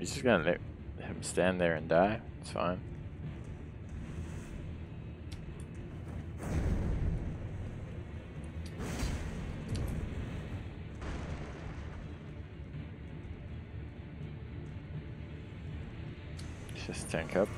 You're just gonna let him stand there and die. It's fine. Just tank up.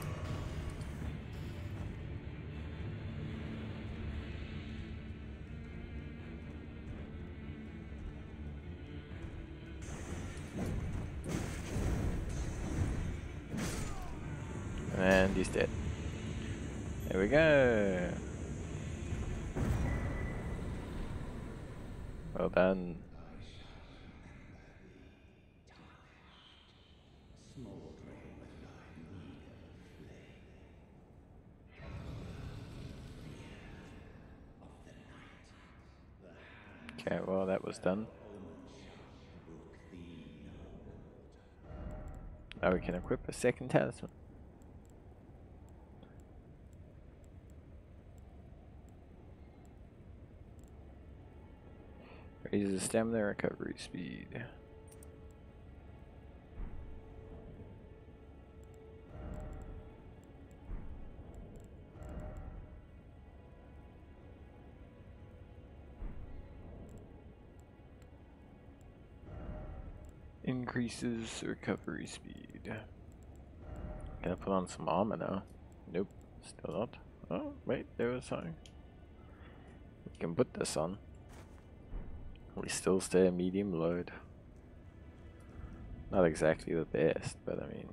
Done. Now we can equip a second talisman. Raises stamina recovery speed. Increases recovery speed. Gonna put on some armor now. Nope, still not. Oh, wait, there was something. We can put this on. We still stay medium load. Not exactly the best, but I mean.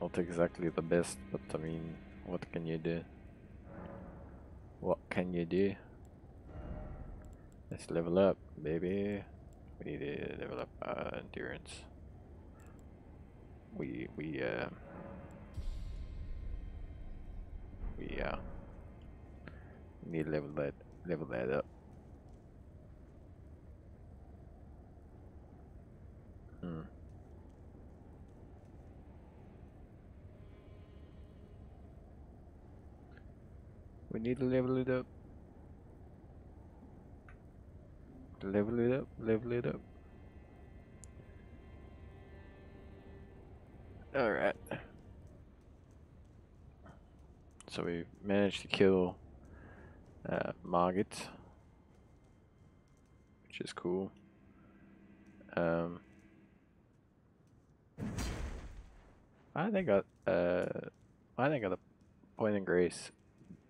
Not exactly the best, but I mean, what can you do? What can you do? Let's level up, baby. We need to level up our endurance. We, we, uh... We, uh... Need to level that level that up. Hmm. We need to level it up. Level it up, level it up. Alright. So we managed to kill uh, Margit, which is cool. Um, I think I uh, I think I got a point of grace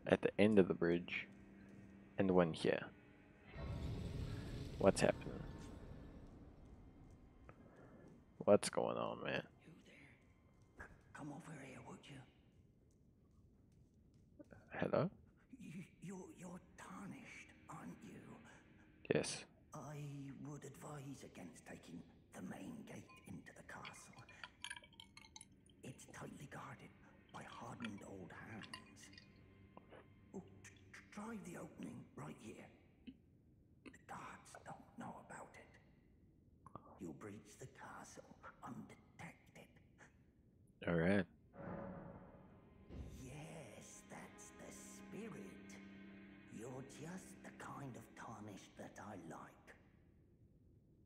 at the end of the bridge, and one here. What's happening? What's going on, man? Come over here, would you? Hello? you you're, you're tarnished, aren't you? Yes. I would advise against taking the main gate into the castle. It's tightly guarded by hardened old hands. Oh, t- t- try the opening right here. The guards don't know about it. You'll breach the castle undetected. Alright. Yes, that's the spirit. You're just the kind of tarnish that I like.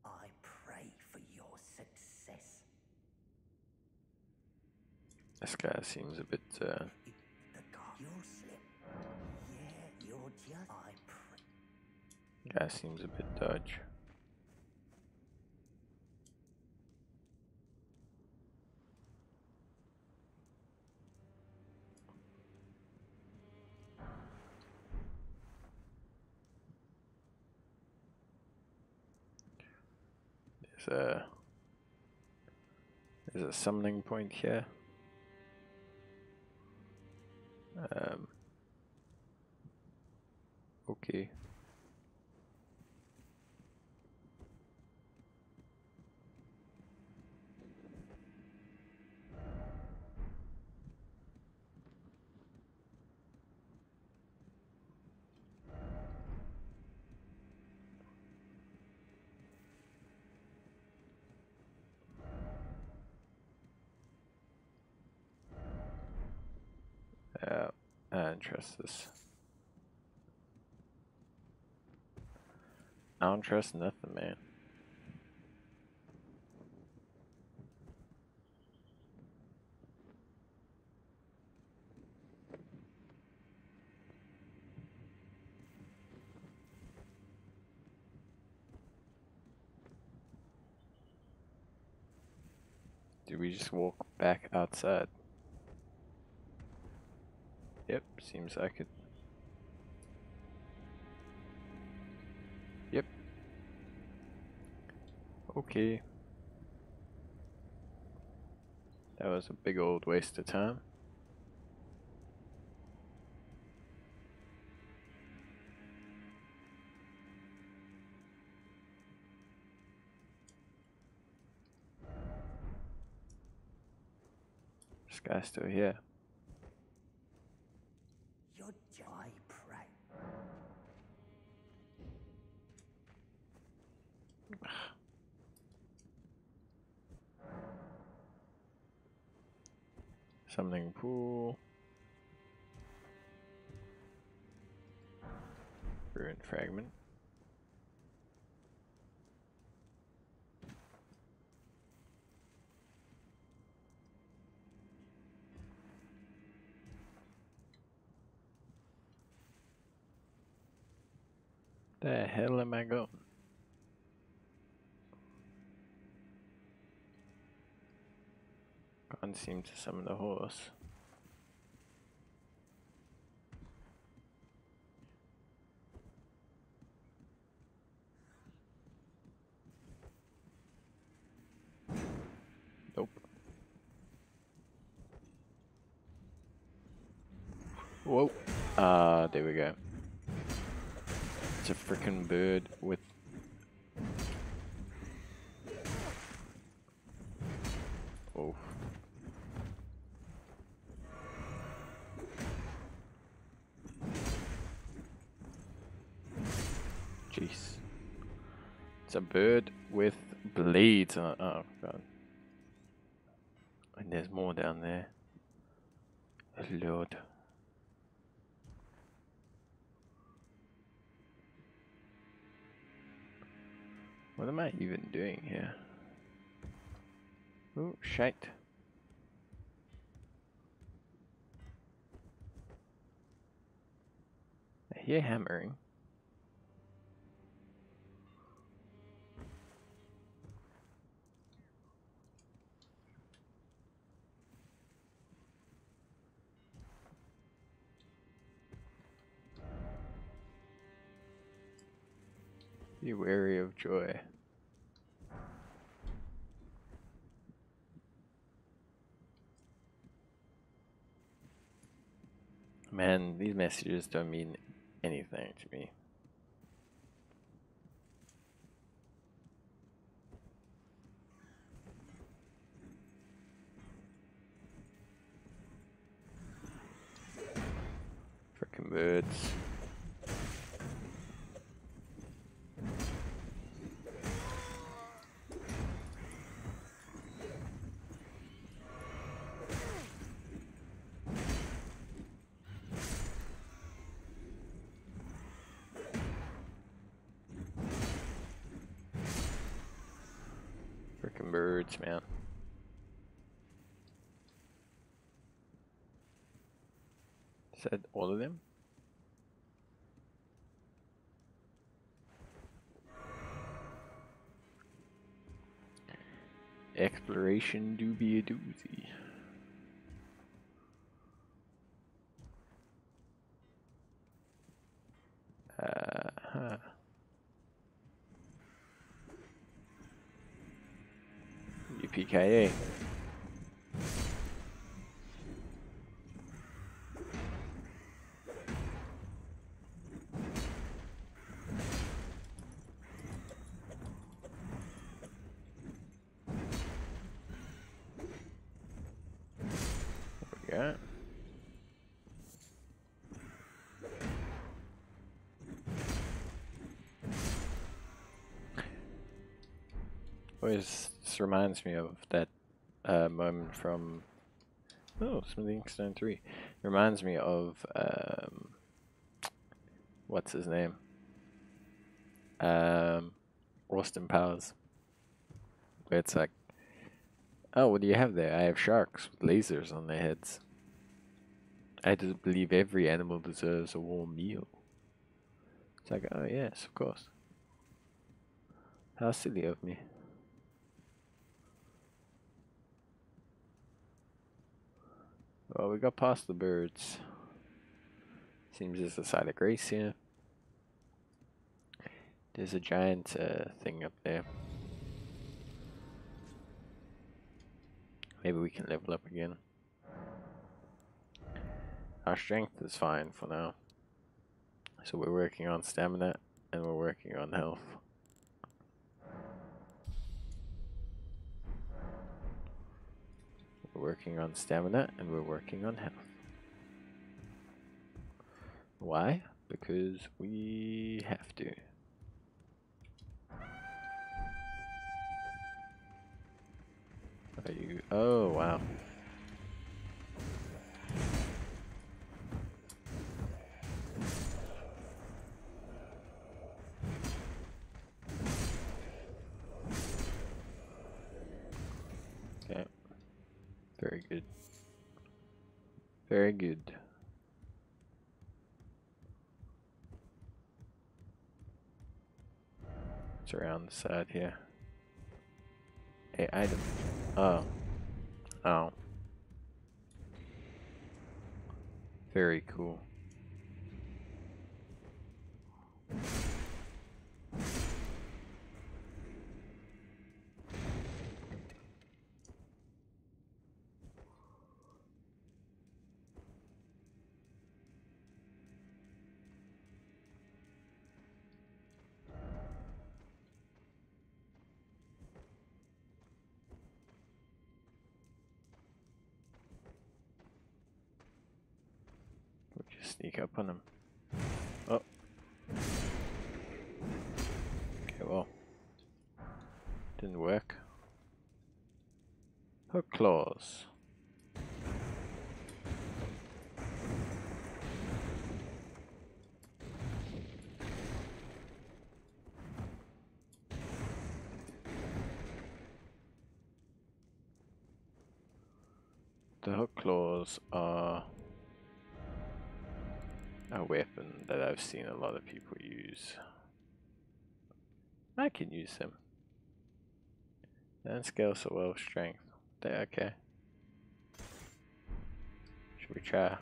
I pray for your success. This guy seems a bit, uh, The god, you'll slip. Yeah, you're just. I pray. guy seems a bit dodge. There's a there's a summoning point here. Um. Okay. Yeah, uh, and trust this. I don't trust nothing, man. Do we just walk back outside? Yep, seems like it. Yep. Okay. That was a big old waste of time. This guy's still here. Something cool. Ruined fragment. The hell am I going? Can't seem to summon the horse. Nope. Whoa. Ah, there we go. It's a freaking bird with. With blades it. Oh, God. And there's more down there. Oh, Lord. What am I even doing here? Oh, shite. I hear hammering. Be wary of joy. Man, these messages don't mean anything to me. Frickin' birds. Frickin' birds, man. Said all of them? Exploration do be a doozy. 哎。Always this reminds me of that uh, moment from oh Smithing Stone Three. It Reminds me of um, what's his name? Um, Austin Powers. Where it's like, oh, what do you have there? I have sharks with lasers on their heads. I just believe every animal deserves a warm meal. It's like, oh yes, of course. How silly of me. Well, we got past the birds. Seems there's a site of grace here. There's a giant uh, thing up there. Maybe we can level up again. Our strength is fine for now. So we're working on stamina and we're working on health. We're working on stamina and we're working on health. Why? Because we have to. Are you? Oh, wow. Very good. It's around the side here. A item. Oh. Oh. Very cool. Sneak up on him. Oh. Okay, well. Didn't work. Hook claws. I've seen a lot of people use. I can use them. And scale so well strength. They're okay. Should we try? I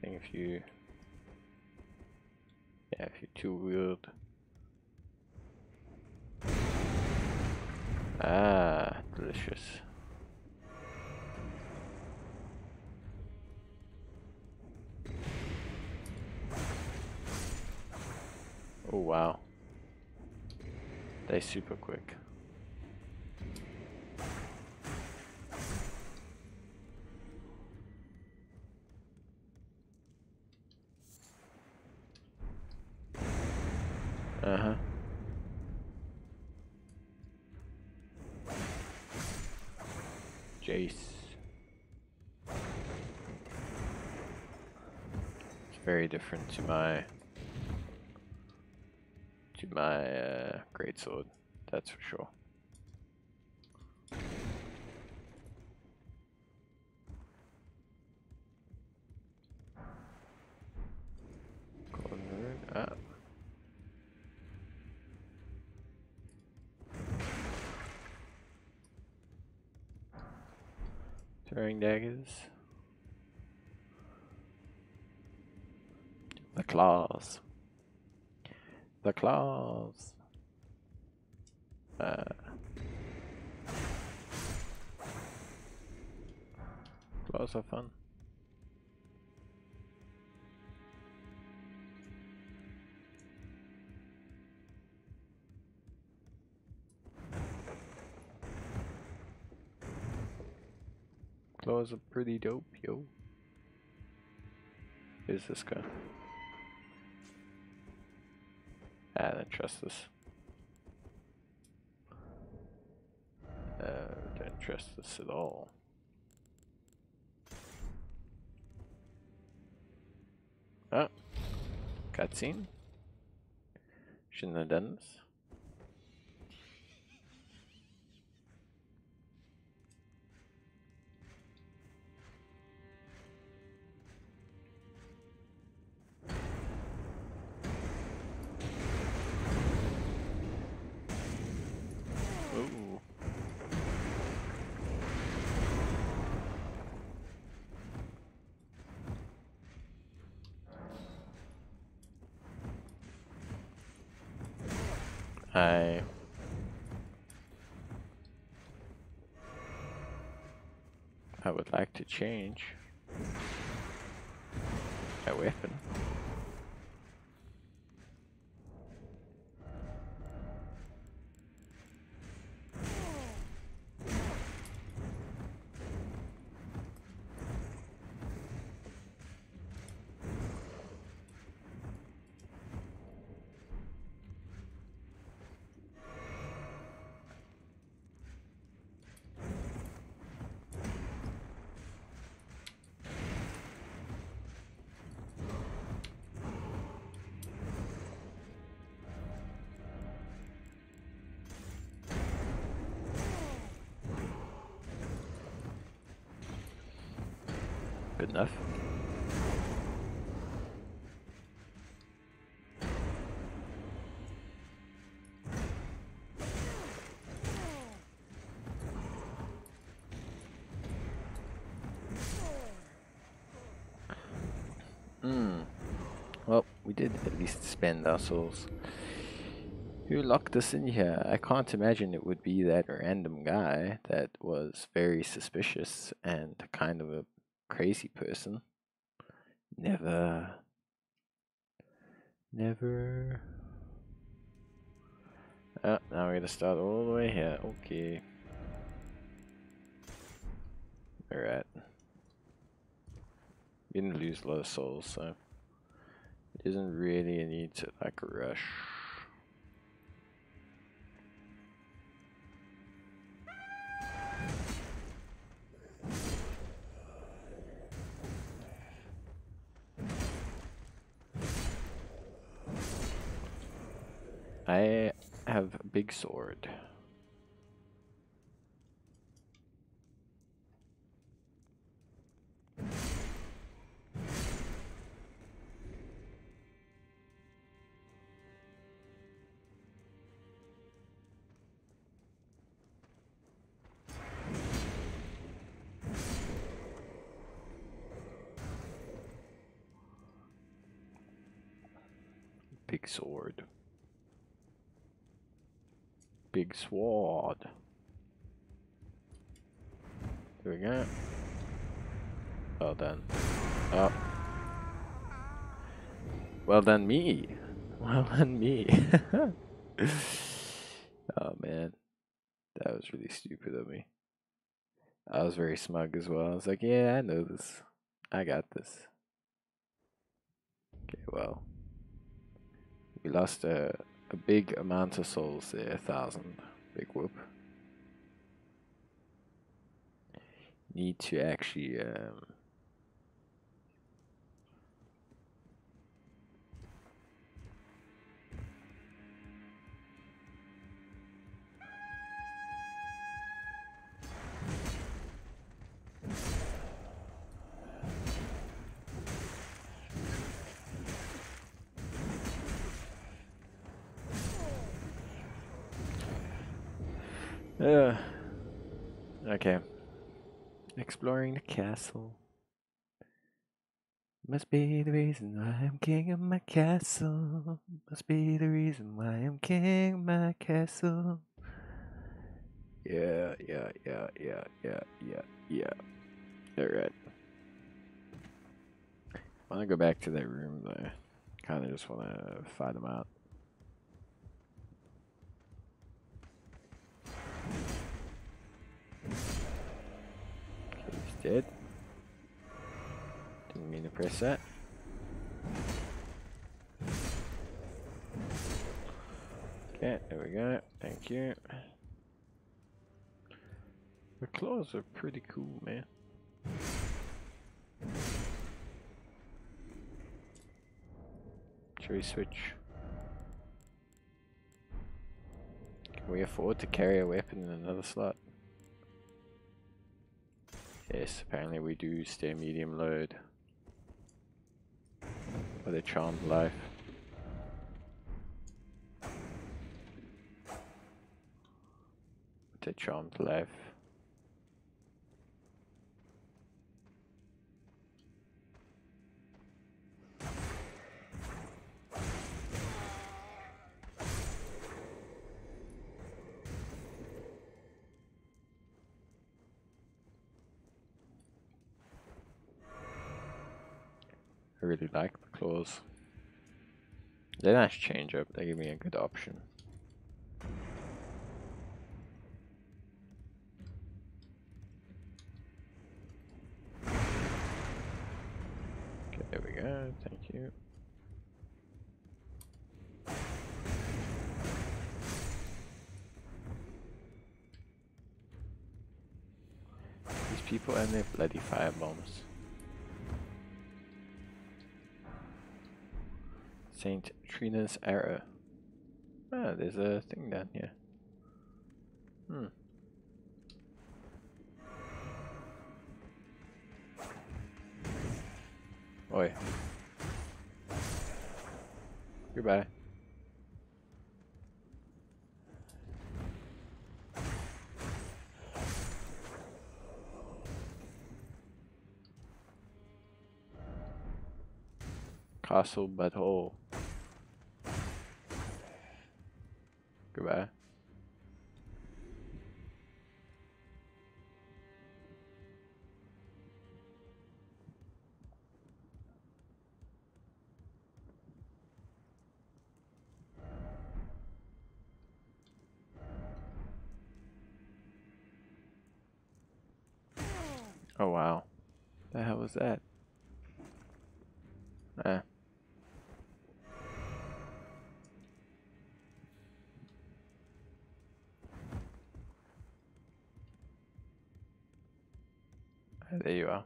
think if you Yeah, if you're too wield Ah, delicious. Oh wow. They super quick. Uh-huh. Jace. It's very different to my my uh, greatsword, that's for sure. Throwing daggers. The claws. The claws. Uh, claws are fun. Claws are pretty dope, yo. Who's this guy? I don't trust this. Uh, don't trust this at all. Oh, cutscene. Shouldn't have done this. Change my weapon. Good enough. Hmm. Well, we did at least spend our souls. Who locked us in here? I can't imagine it would be that random guy that was very suspicious and kind of a crazy person. Never. Never. Oh, now we're gonna start all the way here. Okay. Alright. We didn't lose a lot of souls, so it isn't really a need to like rush. I have a big sword. Big sword. Big sword. There we go. Well done. Oh. Well done me. Well done me. oh man. That was really stupid of me. I was very smug as well. I was like, yeah, I know this. I got this. Okay, well. We lost a, a big amount of souls there, a thousand. Big whoop. Need to actually um, Uh, okay. Exploring the castle. Must be the reason why I'm king of my castle. Must be the reason why I'm king of my castle. Yeah, yeah, yeah, yeah, yeah, yeah, yeah. Alright. I want to go back to that room though. Kind of just want to fight them out. Dead. Didn't mean to press that. Okay, there we go. Thank you. The claws are pretty cool, man. Should we switch? Can we afford to carry a weapon in another slot? Yes, apparently we do stay medium load. With a charmed life. With a charmed life. Really like the claws. They're nice change up, they give me a good option. Okay, there we go, thank you. These people and their bloody fire bombs. Saint Trina's Arrow. Ah, there's a thing down here. Hmm. Oi. Goodbye. Castle Butthole. Oh wow. The hell was that? Ah. There you are.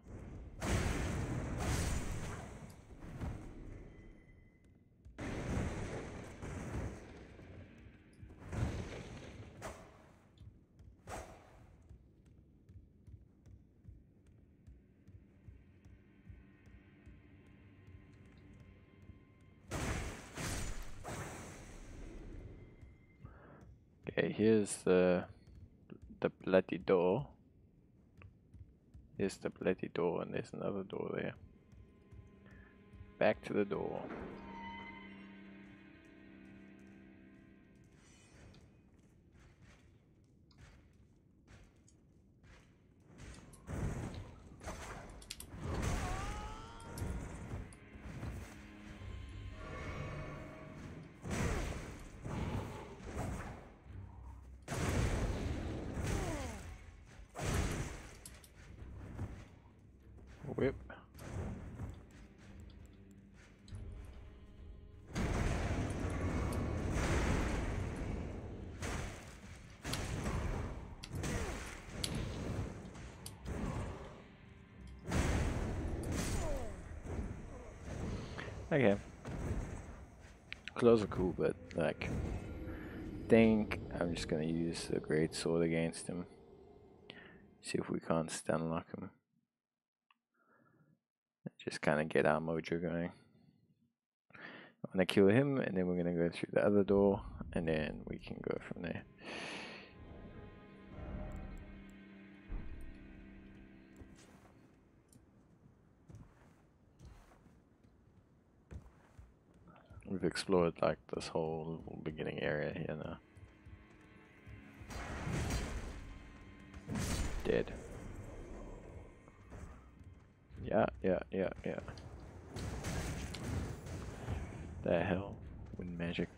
Okay, here's the the bloody door. Here's the bloody door, and there's another door there. Back to the door. Okay. Clothes are cool, but like, think I'm just gonna use the great sword against him. See if we can't stun lock him. Just kind of get our mojo going. I'm gonna kill him, and then we're gonna go through the other door, and then we can go from there. Explored like this whole beginning area here now. Dead. Yeah, yeah, yeah, yeah. The hell? Wind magic.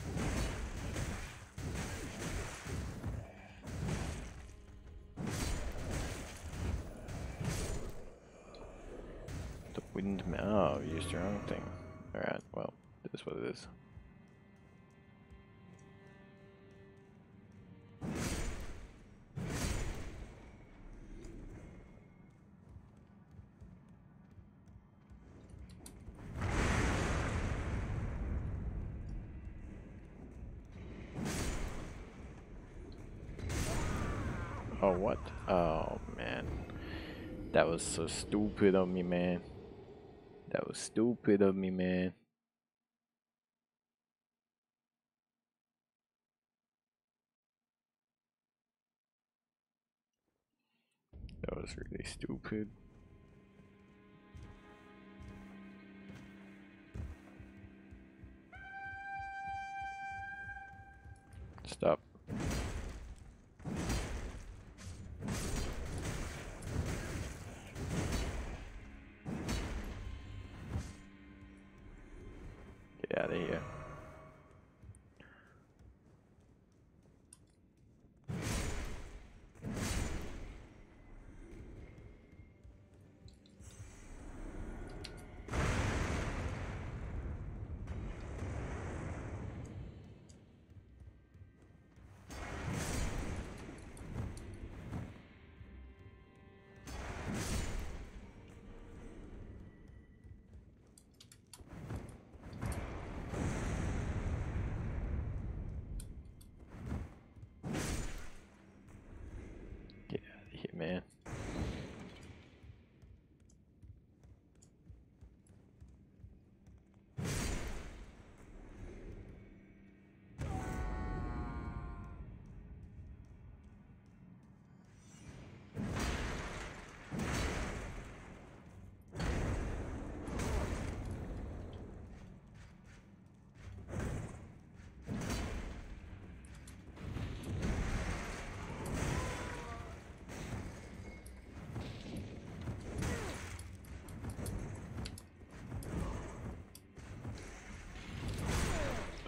The wind ma- oh, used your own thing. Alright, well, it is what it is. What? Oh, man. That was so stupid of me, man. That was stupid of me, man. That was really stupid. Stop.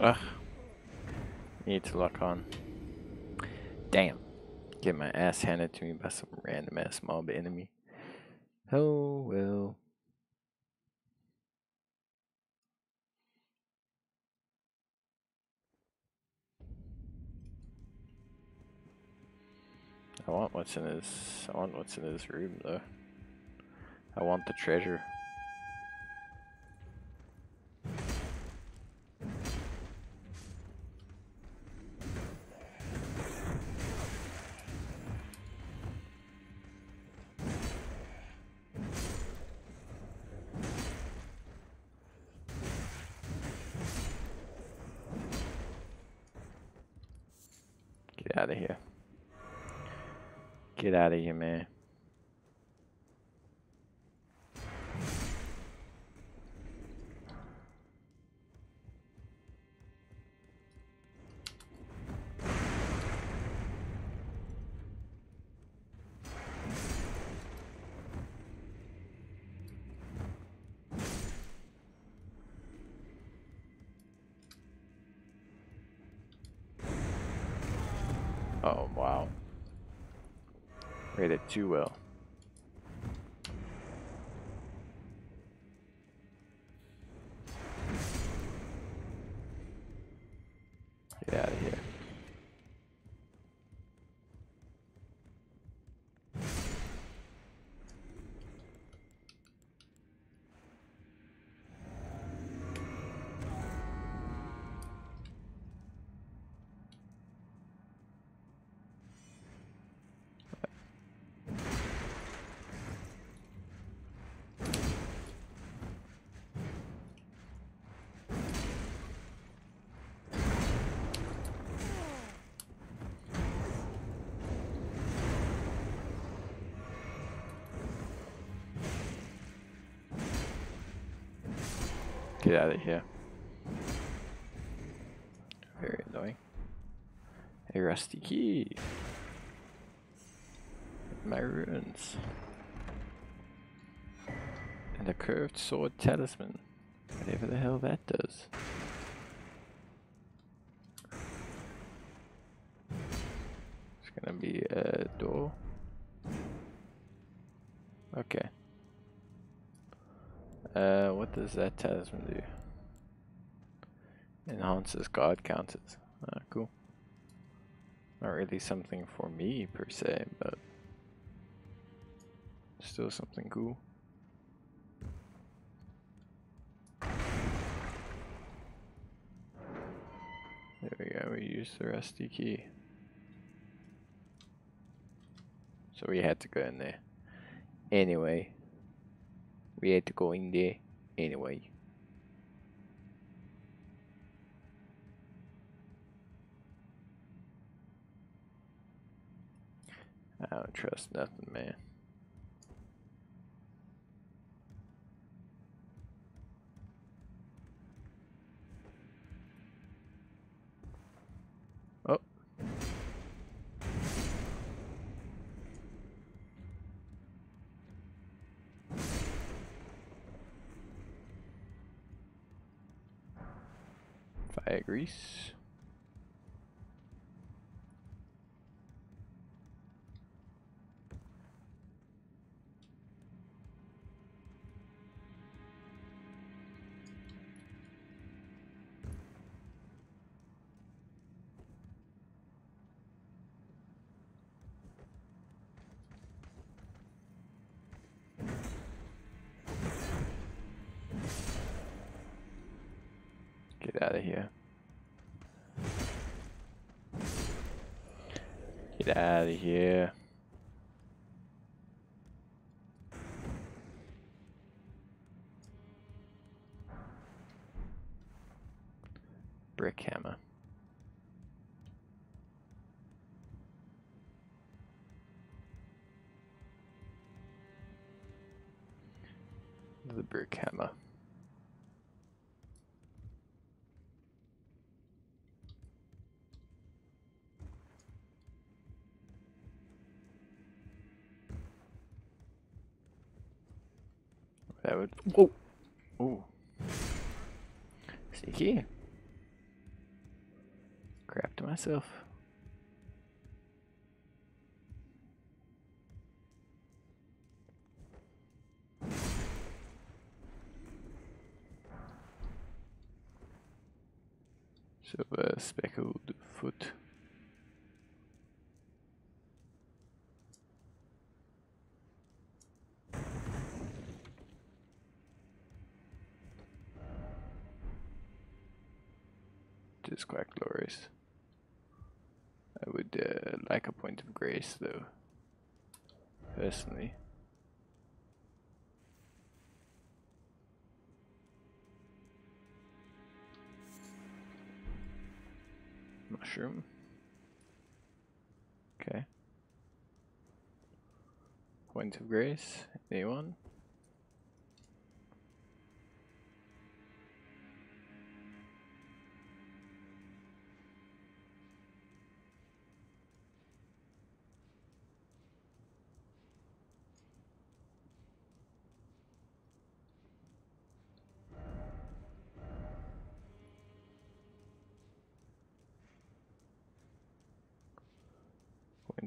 Ugh. Need to lock on. Damn. Get my ass handed to me by some random ass mob enemy. Oh well. I want what's in his I want what's in his room though. I want the treasure. Out of here, man. Oh, Oh, wow. Rated too Get out of here. Very annoying. A rusty key. My ruins. And a curved sword talisman. Whatever the hell that does. It's gonna be a door. Okay. Uh, what does that talisman do? Enhances guard counters. Ah, cool. Not really something for me per se, but still something cool. There we go, we use the rusty key. So we had to go in there. Anyway, we had to go in there anyway. I don't trust nothing, man. Oh. Fire grease. Get out of here. Brick hammer. The brick hammer. Myself. Uh, speckled case, though. Personally. Mushroom. Okay. Point of Grace, A1.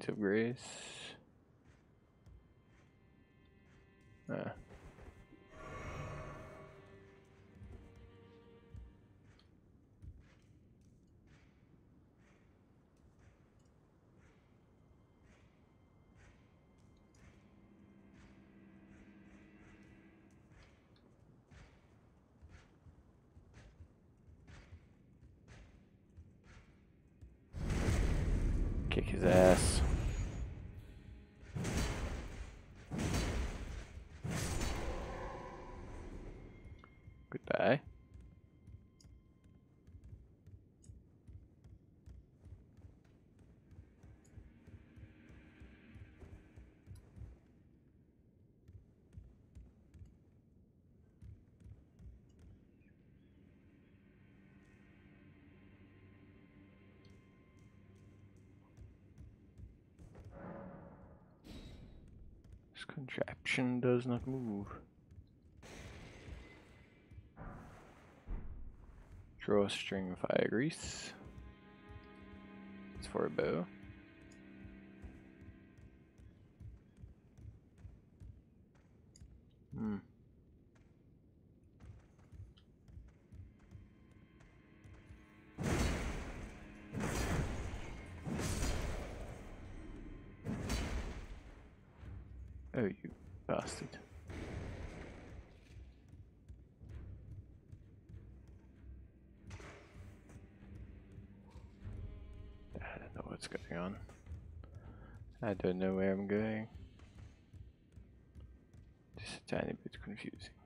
Of grace. Ah. Contraption does not move. Draw a string of fire grease. It's for a bow. I don't know where I'm going. Just a tiny bit confusing.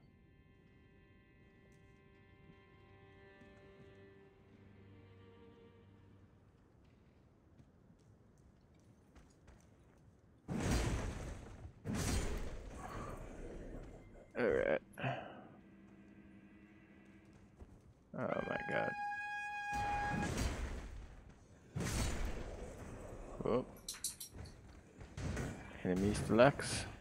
Enemies deluxe. Mm.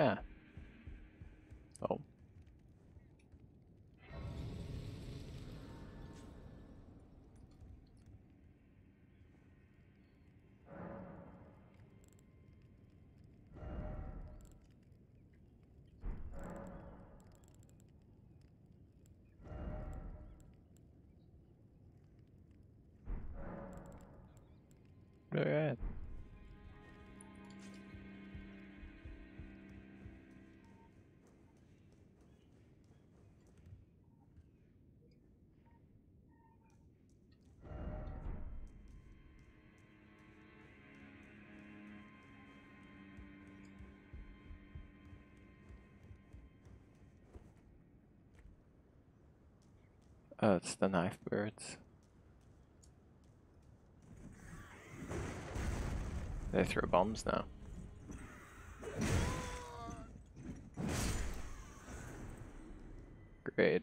Yeah. Oh. Alright. Oh, it's the knife birds. They throw bombs now. Great.